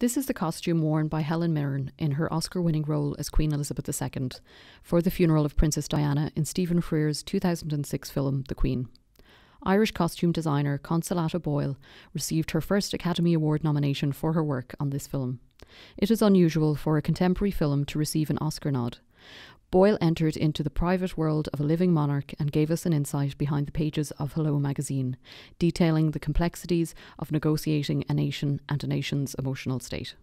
This is the costume worn by Helen Mirren in her Oscar winning role as Queen Elizabeth II for the funeral of Princess Diana in Stephen Frears' 2006 film The Queen. Irish costume designer Consolata Boyle received her first Academy Award nomination for her work on this film. It is unusual for a contemporary film to receive an Oscar nod. Boyle entered into the private world of a living monarch and gave us an insight behind the pages of Hello magazine, detailing the complexities of negotiating a nation and a nation's emotional state.